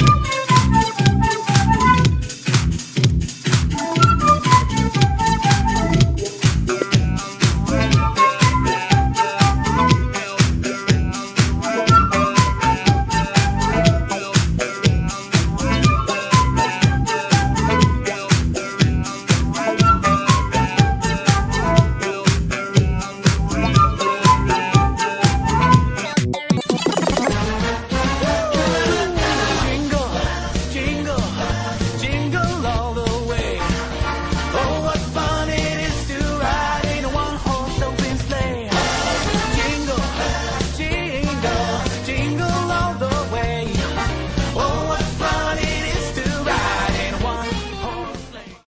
Thank you.